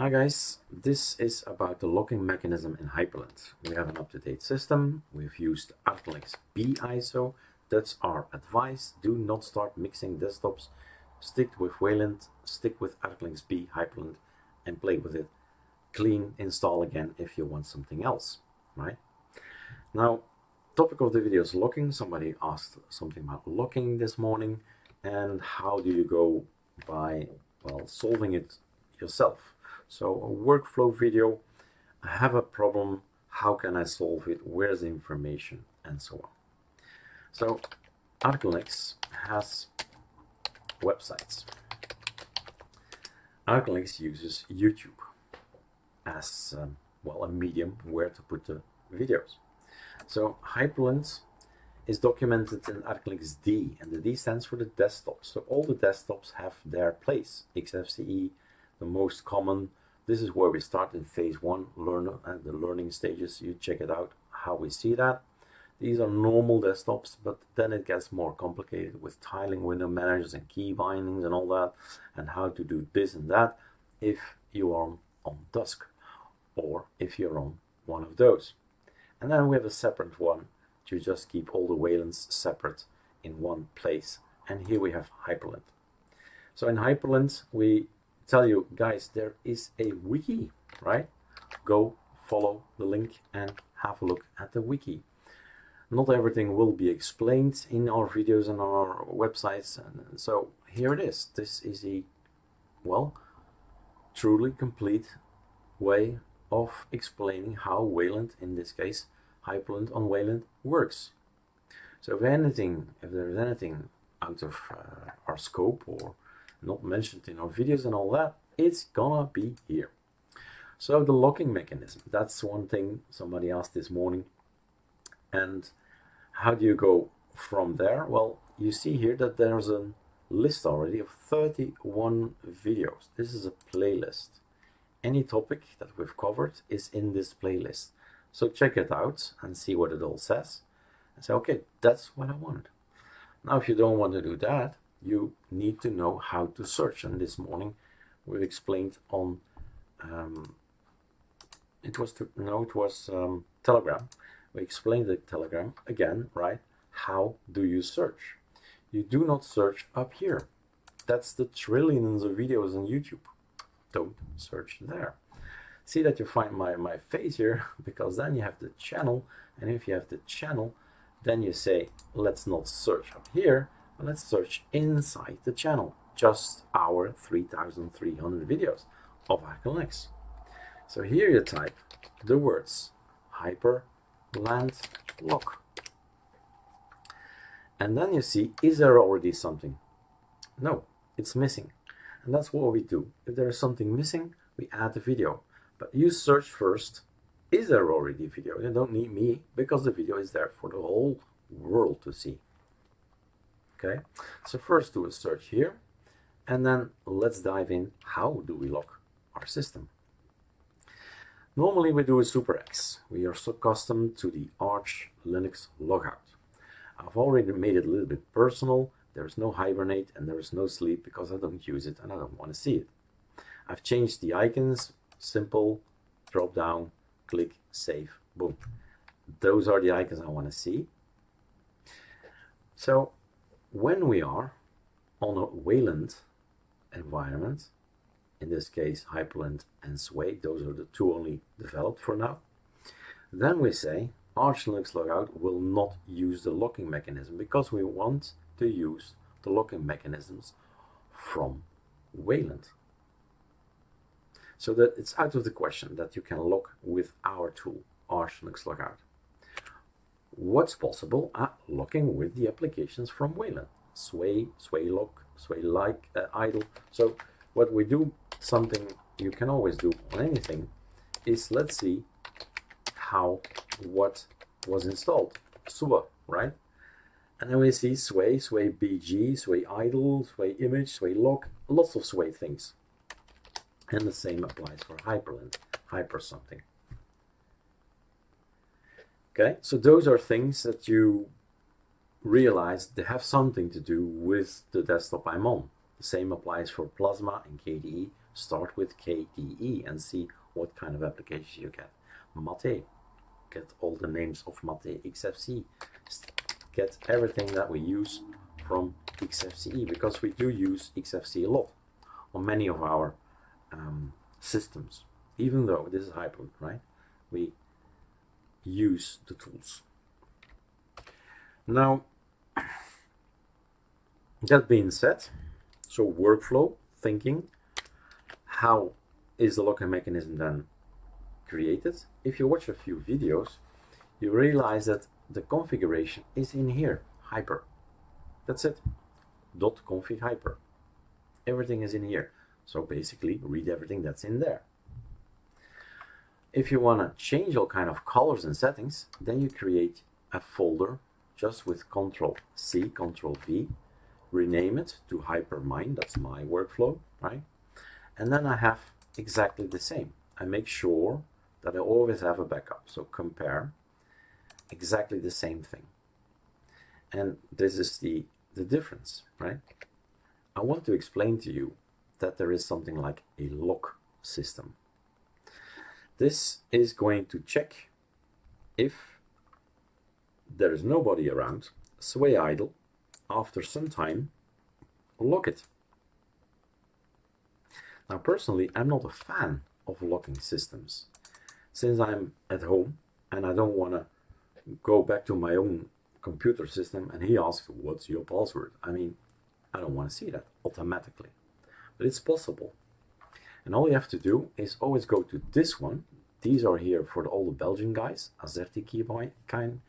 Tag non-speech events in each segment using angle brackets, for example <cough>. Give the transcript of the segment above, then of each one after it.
Hi guys, this is about the locking mechanism in Hyprland. We have an up-to-date system, we've used ArcoLinux B ISO, that's our advice, do not start mixing desktops, stick with Wayland, stick with ArcoLinux B Hyprland and play with it. Clean, install again if you want something else, right? Now, topic of the video is locking. Somebody asked something about locking this morning and how do you go by, well, solving it yourself. So a workflow video, I have a problem, how can I solve it, where's the information, and so on. So ArcoLinux has websites. ArcoLinux uses YouTube as, um, well, a medium where to put the videos. So Hyprland is documented in ArcoLinux D, and the D stands for the desktop. So all the desktops have their place. XFCE, the most common, this is where we start in phase one, learner and uh, the learning stages. You check it out, how we see that. These are normal desktops, but then it gets more complicated with tiling window managers and key bindings and all that, and how to do this and that if you are on Dusk or if you're on one of those. And then we have a separate one to just keep all the Waylands separate in one place. And here we have Hyprland. So in Hyprland, we tell you guys there is a wiki right? Go follow the link and have a look at the wiki. Not everything will be explained in our videos and our websites and so here it is. This is a well truly complete way of explaining how Wayland in this case Hyprland on Wayland works. So if anything if there is anything out of uh, our scope or not mentioned in our videos and all that, it's gonna be here. So the locking mechanism, that's one thing somebody asked this morning. And how do you go from there? Well, you see here that there's a list already of 31 videos. This is a playlist. Any topic that we've covered is in this playlist. So check it out and see what it all says. And say, okay, that's what I wanted. Now, if you don't want to do that, you need to know how to search. And this morning we explained on, um, it was, to, no, it was um, Telegram. We explained the Telegram again, right? How do you search? You do not search up here. That's the trillions of videos on YouTube. Don't search there. See that you find my, my face here <laughs> because then you have the channel. And if you have the channel, then you say, let's not search up here let's search inside the channel, just our 3,300 videos of ArcoLinux. So here you type the words Hyprland lock. And then you see, is there already something? No, it's missing. And that's what we do. If there is something missing, we add the video. But you search first, is there already a video? You don't need me because the video is there for the whole world to see. Okay, so first do a search here, and then let's dive in. How do we lock our system? Normally we do a Super X. We are so accustomed to the Arch Linux logout. I've already made it a little bit personal. There's no hibernate and there's no sleep because I don't use it and I don't want to see it. I've changed the icons, simple, drop down, click, save, boom. Those are the icons I want to see. So when we are on a Wayland environment, in this case Hyprland and Sway, those are the two only developed for now, then we say Arch Linux logout will not use the locking mechanism because we want to use the locking mechanisms from Wayland. So that it's out of the question that you can lock with our tool, Arch Linux logout what's possible at locking with the applications from Wayland. Sway, sway lock, sway like, uh, idle. So what we do, something you can always do on anything, is let's see how what was installed. Suba, right? And then we see sway, sway BG, sway idle, sway image, sway lock, lots of sway things. And the same applies for Hyprland, hypr something. Okay, so those are things that you realize they have something to do with the desktop I'm on. The same applies for Plasma and KDE, Start with KDE and see what kind of applications you get. Mate, get all the names of Mate XFCE. Get everything that we use from XFCE because we do use XFCE a lot on many of our um, systems. Even though this is Hyprland, right? We use the tools. Now, that being said, so workflow, thinking, how is the locking mechanism then created? If you watch a few videos, you realize that the configuration is in here, hypr. That's it. Dot config hypr. Everything is in here. So basically read everything that's in there. If you want to change all kind of colors and settings, then you create a folder just with Control C, Control V, rename it to Hypermind, that's my workflow, right? And then I have exactly the same. I make sure that I always have a backup. So compare exactly the same thing. And this is the, the difference, right? I want to explain to you that there is something like a lock system. This is going to check if there is nobody around, sway idle, after some time, lock it. Now personally, I'm not a fan of locking systems. Since I'm at home and I don't want to go back to my own computer system and he asks, what's your password? I mean, I don't want to see that automatically. But it's possible. And all you have to do is always go to this one. These are here for all the Belgian guys, Azerty key, kind,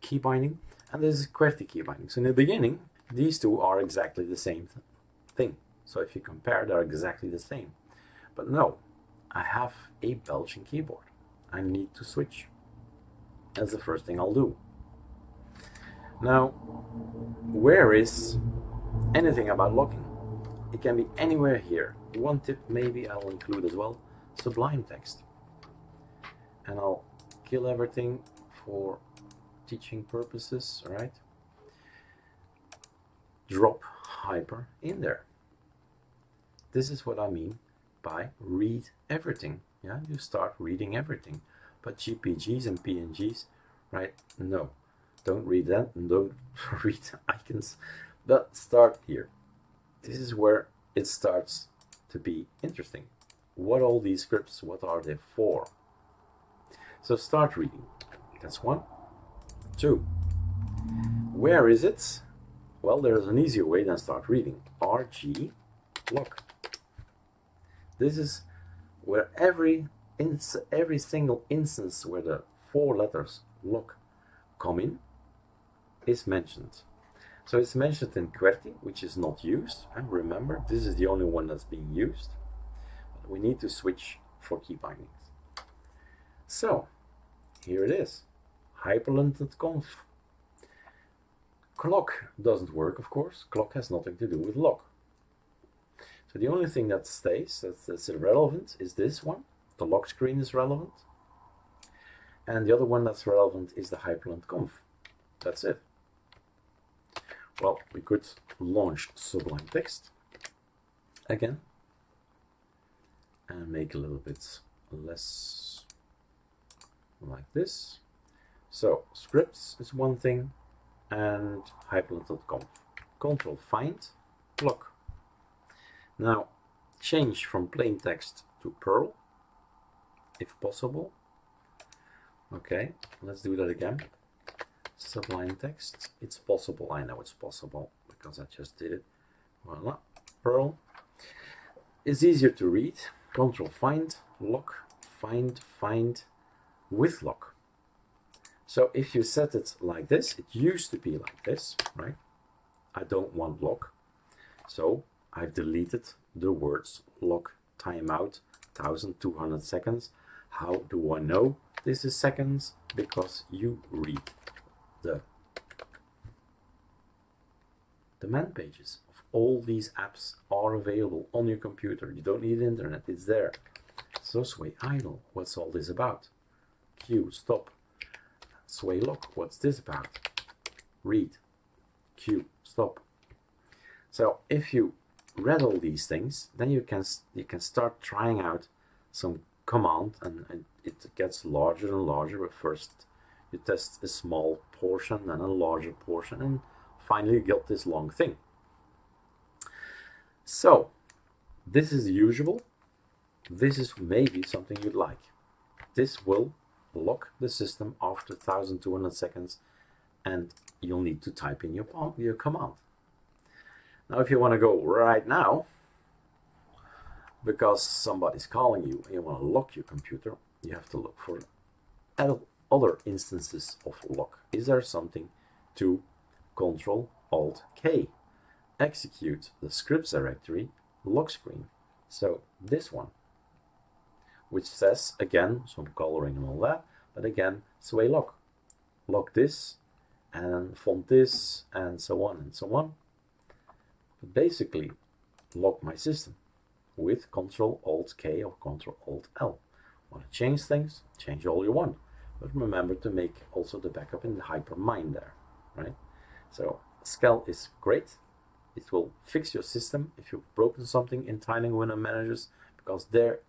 key binding, and this is QWERTY key binding. So in the beginning, these two are exactly the same thing. So if you compare, they're exactly the same. But no, I have a Belgian keyboard. I need to switch. That's the first thing I'll do. Now, where is anything about locking? It can be anywhere here. One tip maybe I'll include as well, Sublime Text. And I'll kill everything for teaching purposes, right? Drop hypr in there. This is what I mean by read everything. Yeah, you start reading everything. But GPGs and PNGs, right? No, don't read that and don't <laughs> read icons. But start here. This is where it starts to be interesting. What all these scripts, what are they for? So start reading. That's one. Two. Where is it? Well, there's an easier way than start reading. RG lock. This is where every every single instance where the four letters lock come in is mentioned. So it's mentioned in QWERTY, which is not used. And remember, this is the only one that's being used. But we need to switch for key bindings. So here it is hyprland.conf. Clock doesn't work, of course. Clock has nothing to do with lock. So the only thing that stays, that's, that's irrelevant, is this one. The lock screen is relevant. And the other one that's relevant is the hyprland.conf. That's it. Well, we could launch Sublime Text again and make a little bit less like this. So scripts is one thing and hyprland.conf. Control find block. Now change from plain text to Perl if possible. Okay, let's do that again. Sublime text. It's possible. I know it's possible because I just did it. Voila. Perl It's easier to read. Control find lock find find with lock. So if you set it like this, it used to be like this, right? I don't want lock. So I've deleted the words lock timeout 1200 seconds. How do I know this is seconds? Because you read the, the man pages of all these apps are available on your computer. You don't need internet, it's there. So sway idle, what's all this about? Q, stop, Sway lock, what's this about? Read, Q, stop. So if you read all these things, then you can you can start trying out some command, and, and it gets larger and larger. But first, you test a small portion, then a larger portion, and finally you get this long thing. So, this is usual. This is maybe something you'd like. This will lock the system after 1200 seconds and you'll need to type in your, your command. Now if you want to go right now, because somebody's calling you and you want to lock your computer, you have to look for other instances of lock. Is there something to Control Alt K? Execute the scripts directory lock screen. So this one, which says again some coloring and all that, but again sway lock. Lock this and font this and so on and so on. But basically lock my system with Control Alt K or Control Alt L. Want to change things? Change all you want. But remember to make also the backup in the Hypermind there, right? So Skel is great. It will fix your system if you've broken something in tiling window managers because there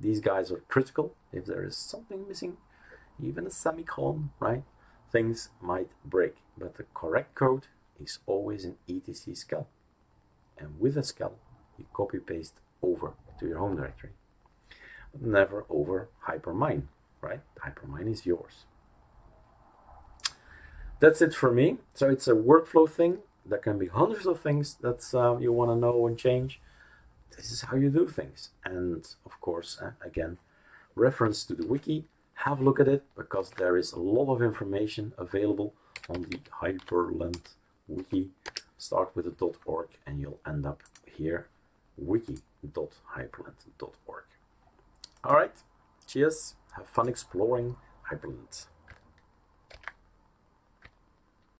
these guys are critical. If there is something missing, even a semicolon, right? Things might break. But the correct code is always in etc Skel. And with a Skel, you copy paste over to your home directory. Never over Hypermind, right? Hypermind is yours. That's it for me. So it's a workflow thing. There can be hundreds of things that uh, you want to know and change. This is how you do things. And of course, uh, again, reference to the wiki. Have a look at it because there is a lot of information available on the Hyprland wiki. Start with the .org and you'll end up here wiki.hyprland.org. All right, cheers. Have fun exploring Hyprland.